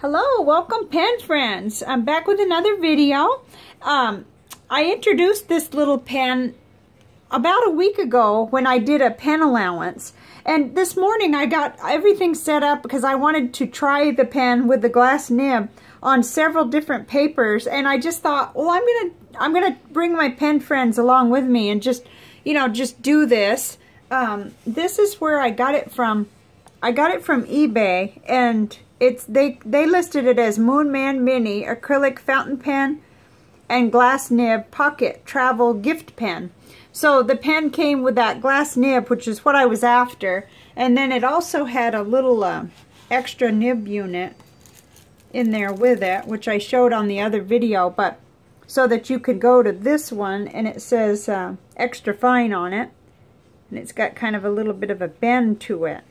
Hello, welcome pen friends. I'm back with another video. Um, I introduced this little pen about a week ago when I did a pen allowance. And this morning I got everything set up because I wanted to try the pen with the glass nib on several different papers. And I just thought, well, I'm going to I'm gonna bring my pen friends along with me and just, you know, just do this. Um, this is where I got it from. I got it from eBay and it's they they listed it as Moonman Mini acrylic fountain pen and glass nib pocket travel gift pen. So the pen came with that glass nib, which is what I was after, and then it also had a little uh, extra nib unit in there with it, which I showed on the other video, but so that you could go to this one and it says uh, extra fine on it, and it's got kind of a little bit of a bend to it.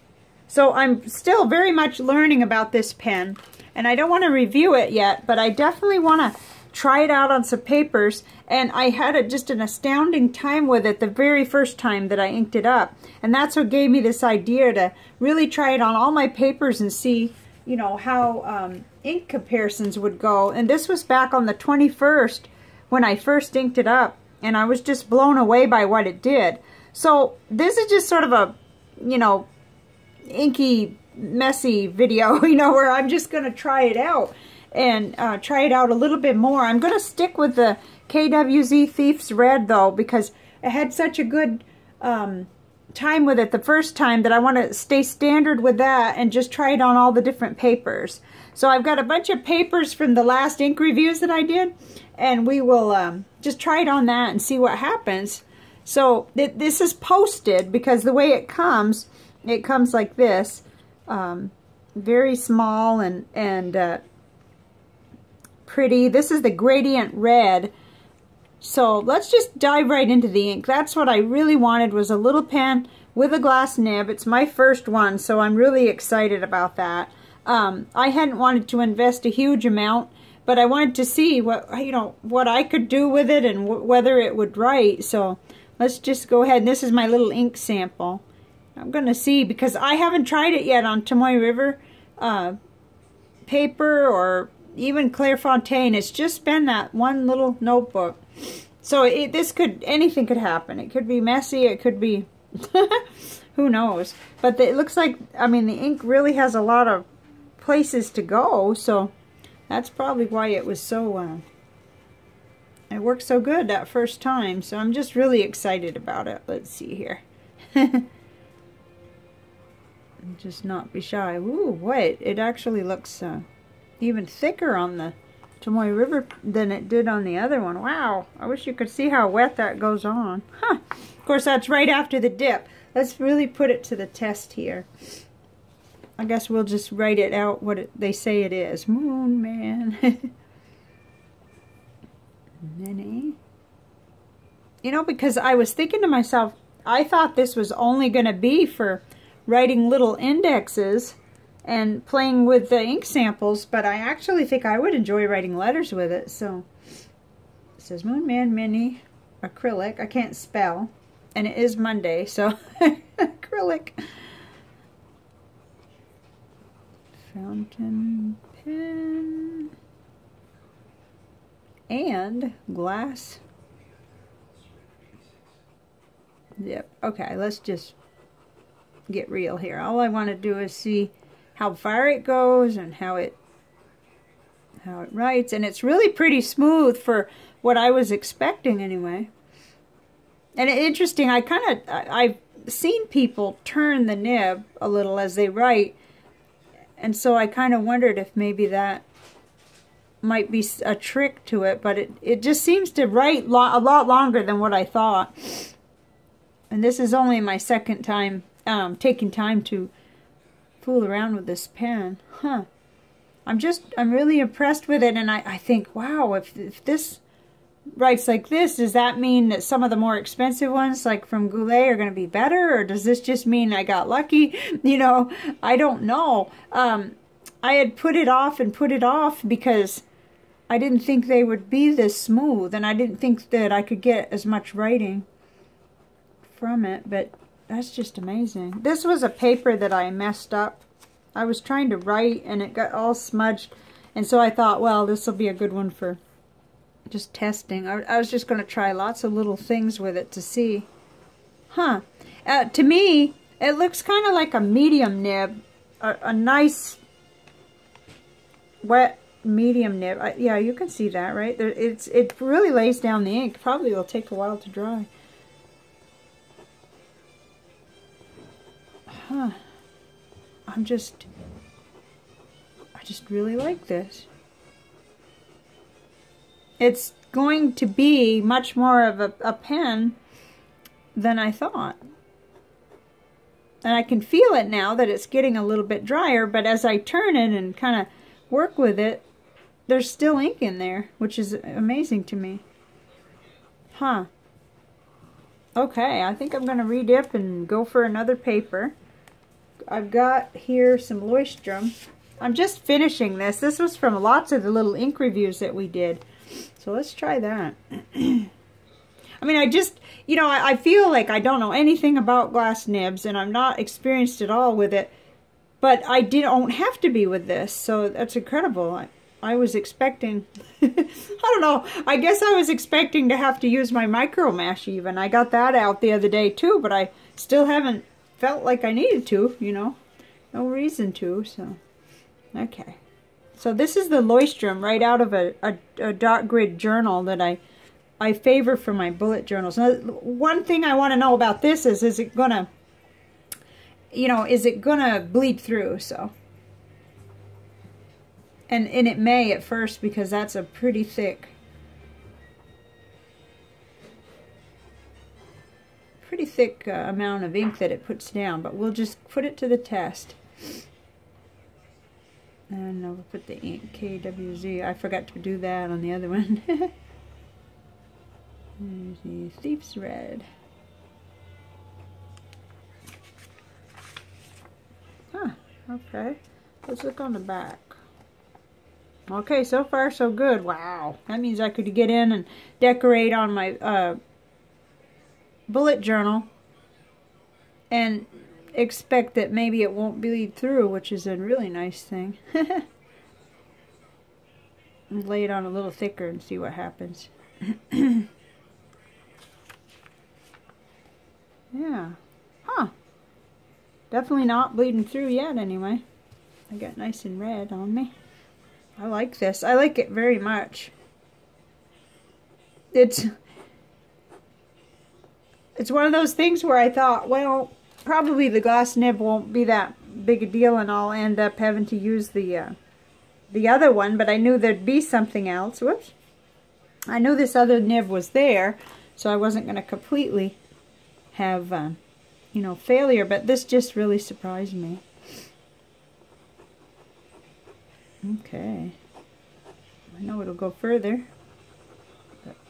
So I'm still very much learning about this pen, and I don't want to review it yet, but I definitely want to try it out on some papers, and I had a, just an astounding time with it the very first time that I inked it up, and that's what gave me this idea to really try it on all my papers and see, you know, how um, ink comparisons would go, and this was back on the 21st when I first inked it up, and I was just blown away by what it did. So this is just sort of a, you know, inky, messy video, you know, where I'm just going to try it out and uh, try it out a little bit more. I'm going to stick with the KWZ Thieves Red, though, because I had such a good um, time with it the first time that I want to stay standard with that and just try it on all the different papers. So I've got a bunch of papers from the last ink reviews that I did, and we will um, just try it on that and see what happens. So th this is posted because the way it comes it comes like this, um, very small and, and uh, pretty. This is the gradient red. So let's just dive right into the ink. That's what I really wanted was a little pen with a glass nib. It's my first one, so I'm really excited about that. Um, I hadn't wanted to invest a huge amount, but I wanted to see what you know what I could do with it and whether it would write. So let's just go ahead. This is my little ink sample. I'm going to see because I haven't tried it yet on Tomoe River uh, paper or even Clairefontaine. It's just been that one little notebook. So it, this could, anything could happen. It could be messy. It could be, who knows. But the, it looks like, I mean, the ink really has a lot of places to go. So that's probably why it was so, uh, it worked so good that first time. So I'm just really excited about it. Let's see here. just not be shy. Ooh, wait, it actually looks uh, even thicker on the Tomoe River than it did on the other one. Wow, I wish you could see how wet that goes on. Huh. Of course, that's right after the dip. Let's really put it to the test here. I guess we'll just write it out what it, they say it is. Moonman. Many. You know, because I was thinking to myself, I thought this was only going to be for writing little indexes and playing with the ink samples, but I actually think I would enjoy writing letters with it. So it says Moonman Mini acrylic. I can't spell, and it is Monday, so acrylic. Fountain pen and glass. Yep. Okay, let's just get real here. All I want to do is see how far it goes and how it how it writes. And it's really pretty smooth for what I was expecting anyway. And interesting, I kind of, I've seen people turn the nib a little as they write. And so I kind of wondered if maybe that might be a trick to it. But it, it just seems to write a lot longer than what I thought. And this is only my second time um, taking time to fool around with this pen. Huh. I'm just, I'm really impressed with it, and I, I think, wow, if, if this writes like this, does that mean that some of the more expensive ones, like from Goulet, are going to be better, or does this just mean I got lucky? You know, I don't know. Um, I had put it off and put it off because I didn't think they would be this smooth, and I didn't think that I could get as much writing from it, but that's just amazing. This was a paper that I messed up I was trying to write and it got all smudged. And so I thought, well, this will be a good one for just testing. I, I was just going to try lots of little things with it to see. Huh. Uh, to me, it looks kind of like a medium nib. A, a nice, wet medium nib. I, yeah, you can see that, right? It's It really lays down the ink. Probably will take a while to dry. Huh. I'm just, I just really like this. It's going to be much more of a, a pen than I thought. And I can feel it now that it's getting a little bit drier, but as I turn it and kind of work with it, there's still ink in there, which is amazing to me. Huh. Okay, I think I'm going to redip and go for another paper. I've got here some Leuchtturm. I'm just finishing this. This was from lots of the little ink reviews that we did. So let's try that. I mean, I just, you know, I, I, feel like I don't know anything about glass nibs and I'm not experienced at all with it. But I don't have to be with this, so that's incredible. I, I was expecting, I don't know, I guess I was expecting to have to use my micro mesh even. I got that out the other day too, but I still haven't felt like I needed to, you know. No reason to, so, okay. So this is the Leuchtturm right out of a, a, a dot grid journal that I I favor for my bullet journals. Now, one thing I want to know about this is, is it going to, you know, is it going to bleed through? So, and, and it may at first because that's a pretty thick, pretty thick uh, amount of ink that it puts down, but we'll just put it to the test. And I'll put the ink KWZ. I forgot to do that on the other one. The Thief's Red. Huh, okay. Let's look on the back. Okay, so far so good. Wow. That means I could get in and decorate on my uh, bullet journal and expect that maybe it won't bleed through, which is a really nice thing. lay it on a little thicker and see what happens. yeah. Huh. Definitely not bleeding through yet anyway. I got nice and red on me. I like this. I like it very much. It's it's one of those things where I thought, well, probably the glass nib won't be that big a deal and I'll end up having to use the uh, the other one, but I knew there'd be something else. Whoops. I knew this other nib was there, so I wasn't going to completely have, uh, you know, failure, but this just really surprised me. Okay. I know it'll go further.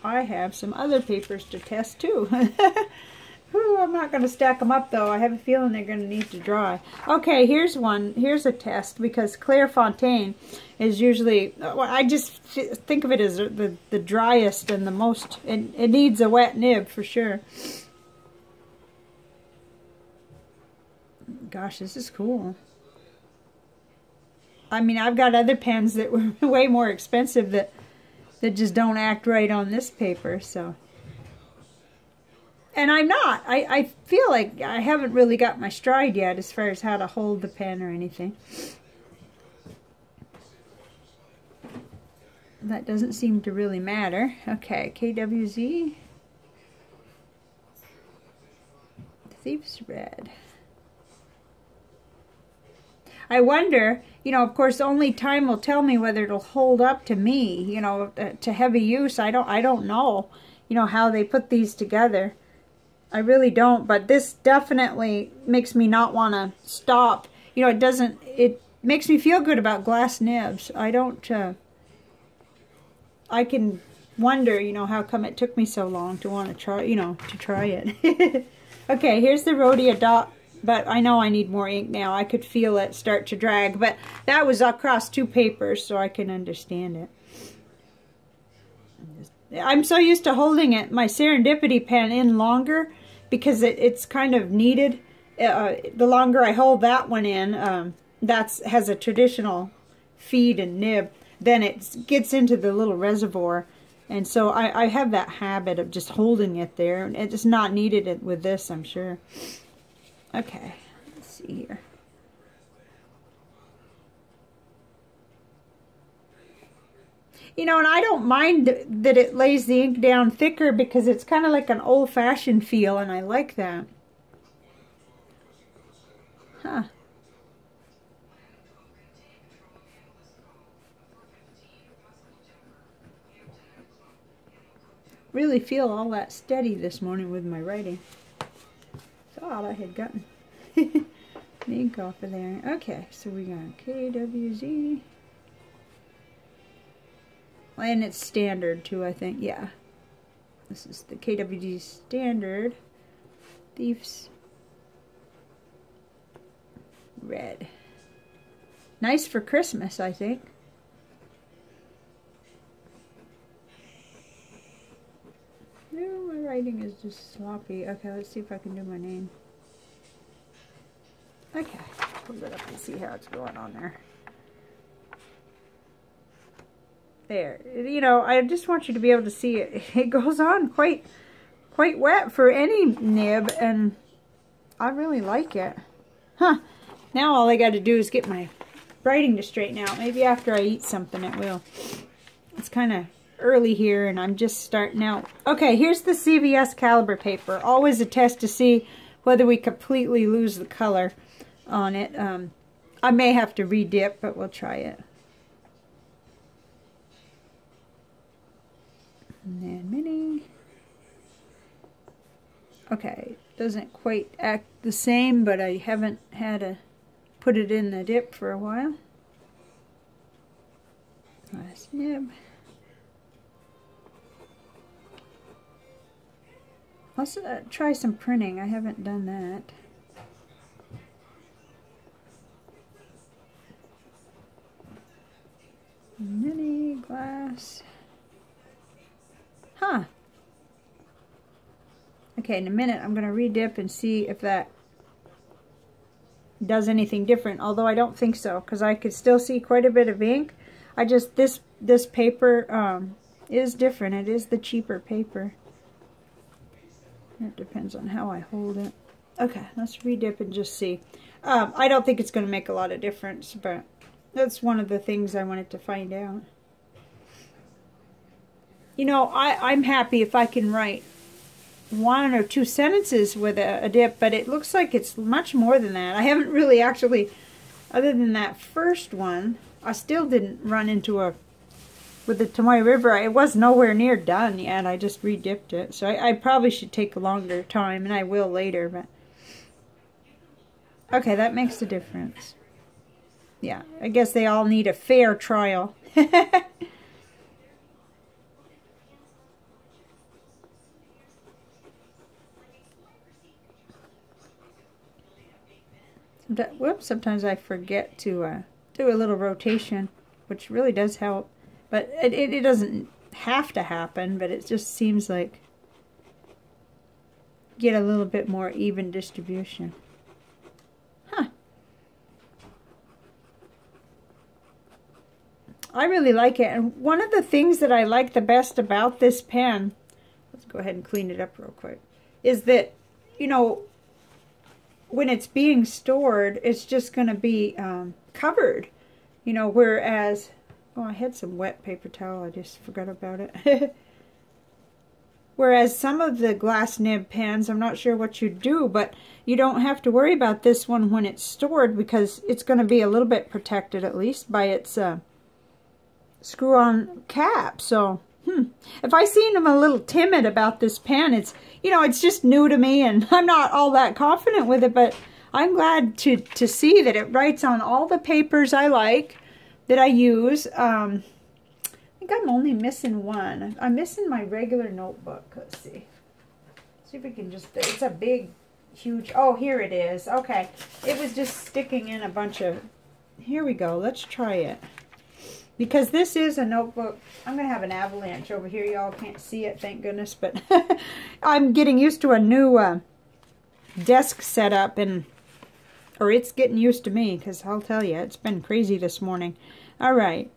I have some other papers to test too. Ooh, I'm not going to stack them up though. I have a feeling they're going to need to dry. Okay, here's one. Here's a test because Clairefontaine is usually, well, I just think of it as the, the driest and the most, it needs a wet nib for sure. Gosh, this is cool. I mean, I've got other pens that were way more expensive that that just don't act right on this paper, so and I'm not. I, I feel like I haven't really got my stride yet as far as how to hold the pen or anything. That doesn't seem to really matter. Okay, KWZ. Thief's Red. I wonder, you know, of course, only time will tell me whether it'll hold up to me, you know, uh, to heavy use. I don't, I don't know, you know, how they put these together. I really don't, but this definitely makes me not want to stop. You know, it doesn't, it makes me feel good about glass nibs. I don't, uh, I can wonder, you know, how come it took me so long to want to try, you know, to try it. okay, here's the Rhodia dot, but I know I need more ink now. I could feel it start to drag, but that was across two papers, so I can understand it. I'm so used to holding it, my Serendipity pen in longer because it, it's kind of needed. Uh, the longer I hold that one in, um, that's has a traditional feed and nib, then it gets into the little reservoir. And so I, I have that habit of just holding it there. And it's not needed with this, I'm sure. Okay, let's see here. You know, and I don't mind that it lays the ink down thicker because it's kind of like an old-fashioned feel, and I like that. Huh. Really feel all that steady this morning with my writing. Thought I had gotten ink off of there. Okay, so we got KWZ. And it's standard too, I think. Yeah. This is the KWZ standard. Thieves red. Nice for Christmas, I think. No, my writing just sloppy. Okay, let's see if I can do my name. Okay, pull it up and see how it's going on there. There, you know, I just want you to be able to see it. It goes on quite, quite wet for any nib, and I really like it. Huh. Now all I got to do is get my writing to straighten out. Maybe after I eat something it will. It's kind of early here and I'm just starting out. Okay, here's the CVS caliber paper. Always a test to see whether we completely lose the color on it. Um, I may have to re-dip, but we'll try it. And then mini. Okay, doesn't quite act the same, but I haven't had a put it in the dip for a while. Last nib. Let's uh, try some printing. I haven't done that. Mini glass. Huh. Okay, in a minute I'm going to redip and see if that does anything different, although I don't think so, because I could still see quite a bit of ink. I just, this, this paper um, is different. It is the cheaper paper. It depends on how I hold it. Okay, let's redip and just see. Um, I don't think it's going to make a lot of difference, but that's one of the things I wanted to find out. You know, I, I'm happy if I can write one or two sentences with a, a, dip, but it looks like it's much more than that. I haven't really actually, other than that first one, I still didn't run into a, with the Tomoe River, it was nowhere near done yet. I just re-dipped it. So I, I probably should take a longer time, and I will later, but... Okay, that makes a difference. Yeah, I guess they all need a fair trial. whoops, sometimes I forget to uh, do a little rotation, which really does help. But it, it, it doesn't have to happen, but it just seems like get a little bit more even distribution. Huh. I really like it. And one of the things that I like the best about this pen, let's go ahead and clean it up real quick, is that, you know, when it's being stored, it's just going to be um, covered. You know, whereas, oh, I had some wet paper towel. I just forgot about it. whereas some of the glass nib pens, I'm not sure what you do, but you don't have to worry about this one when it's stored because it's going to be a little bit protected at least by its uh, screw-on cap. So hmm, if I seem a little timid about this pen, it's, you know, it's just new to me and I'm not all that confident with it, but I'm glad to, to see that it writes on all the papers I like that I use. Um, I think I'm only missing one. I'm missing my regular notebook. Let's see. See if we can just, it's a big, huge, oh, here it is. Okay. It was just sticking in a bunch of, here we go. Let's try it because this is a notebook. I'm going to have an avalanche over here. Y'all can't see it, thank goodness. But I'm getting used to a new uh, desk setup. And Or it's getting used to me, because I'll tell you, it's been crazy this morning. All right.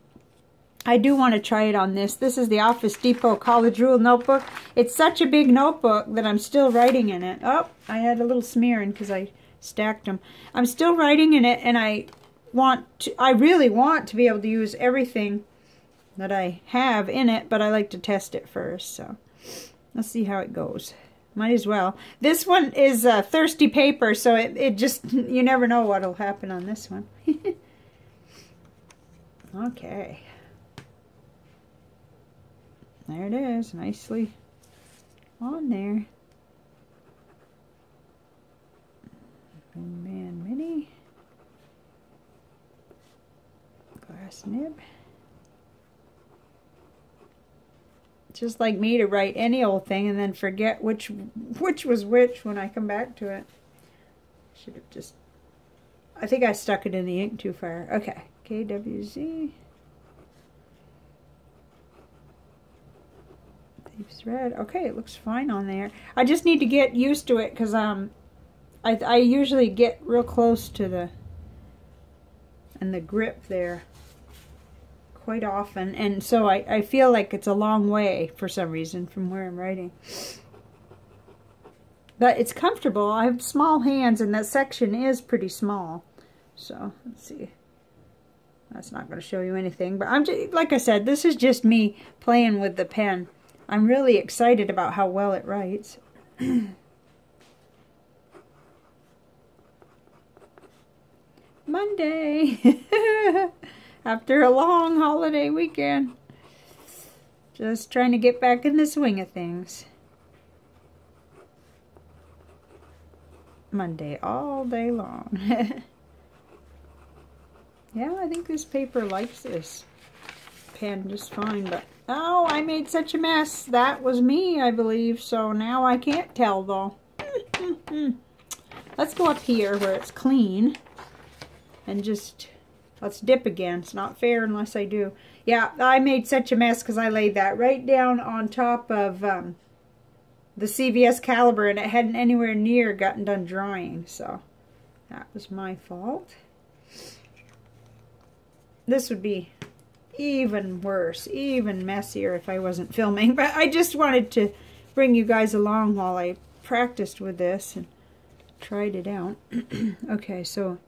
I do want to try it on this. This is the Office Depot College Rule Notebook. It's such a big notebook that I'm still writing in it. Oh, I had a little smearing because I stacked them. I'm still writing in it, and I want to, I really want to be able to use everything that I have in it, but I like to test it first, so let's see how it goes. Might as well. This one is uh, thirsty paper, so it, it just, you never know what will happen on this one. okay. There it is, nicely on there. Man Mini. Glass nib. Just like me to write any old thing and then forget which which was which when I come back to it. Should have just, I think I stuck it in the ink too far. Okay, KWZ. Thieves Red. Okay, it looks fine on there. I just need to get used to it because um, I, I usually get real close to the, and the grip there quite often, and so I, I feel like it's a long way for some reason from where I'm writing. But it's comfortable. I have small hands, and that section is pretty small. So, let's see. That's not going to show you anything, but I'm just, like I said, this is just me playing with the pen. I'm really excited about how well it writes. Monday. after a long holiday weekend. Just trying to get back in the swing of things. Monday all day long. yeah, I think this paper likes this pen just fine, but oh, I made such a mess. That was me, I believe, so now I can't tell though. Let's go up here where it's clean and just Let's dip again. It's not fair unless I do. Yeah, I made such a mess because I laid that right down on top of um, the CVS caliber and it hadn't anywhere near gotten done drying. So that was my fault. This would be even worse, even messier if I wasn't filming. But I just wanted to bring you guys along while I practiced with this and tried it out. okay, so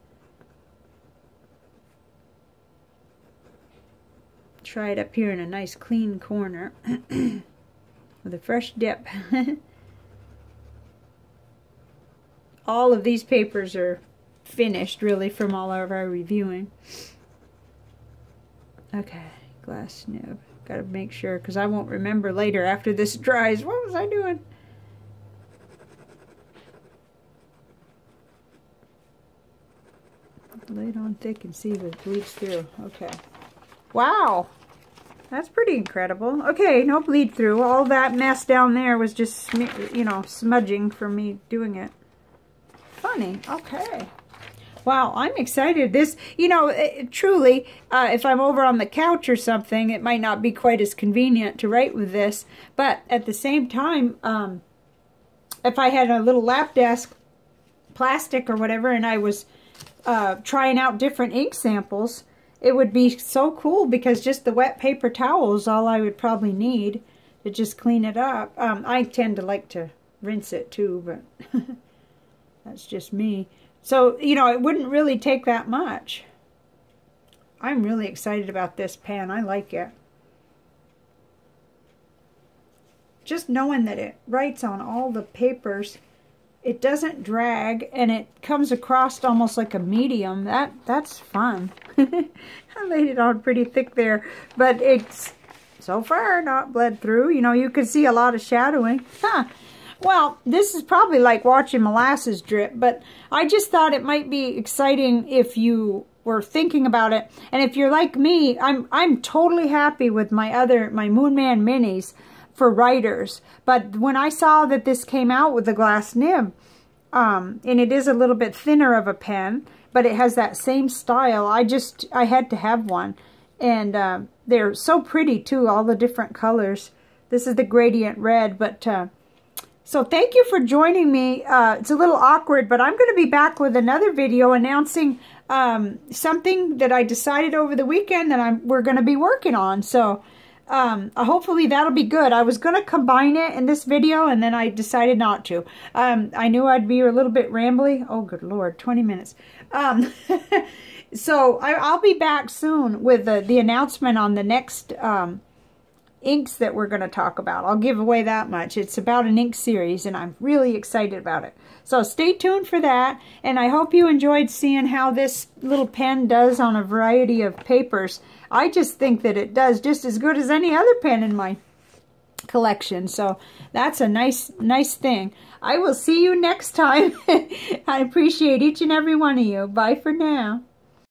try it up here in a nice clean corner with a fresh dip. all of these papers are finished really from all of our reviewing. Okay, glass nib. Got to make sure because I won't remember later after this dries. What was I doing? Lay it on thick and see if it bleeds through. Okay. Wow. That's pretty incredible. Okay, no bleed through. All that mess down there was just, you know, smudging from me doing it. Funny. Okay. Wow, I'm excited. This, you know, it, truly, uh, if I'm over on the couch or something, it might not be quite as convenient to write with this. But at the same time, um, if I had a little lap desk, plastic or whatever, and I was uh, trying out different ink samples, it would be so cool because just the wet paper towel is all I would probably need to just clean it up. Um, I tend to like to rinse it too, but that's just me. So, you know, it wouldn't really take that much. I'm really excited about this pen. I like it. Just knowing that it writes on all the papers it doesn't drag and it comes across almost like a medium. That That's fun. I laid it on pretty thick there, but it's so far not bled through. You know, you can see a lot of shadowing. Huh. Well, this is probably like watching molasses drip, but I just thought it might be exciting if you were thinking about it. And if you're like me, I'm I'm totally happy with my other, my Moonman Minis for writers. But when I saw that this came out with the glass nib, um, and it is a little bit thinner of a pen, but it has that same style, I just, I had to have one. And uh, they're so pretty too, all the different colors. This is the gradient red, but uh, So thank you for joining me. Uh, it's a little awkward, but I'm going to be back with another video announcing um, something that I decided over the weekend that I'm we're going to be working on. So um, uh, hopefully that'll be good. I was going to combine it in this video, and then I decided not to. Um, I knew I'd be a little bit rambly. Oh, good Lord, 20 minutes. Um, so I, will be back soon with the, the announcement on the next um, inks that we're going to talk about. I'll give away that much. It's about an ink series, and I'm really excited about it. So stay tuned for that, and I hope you enjoyed seeing how this little pen does on a variety of papers. I just think that it does just as good as any other pen in my collection. So that's a nice, nice thing. I will see you next time. I appreciate each and every one of you. Bye for now.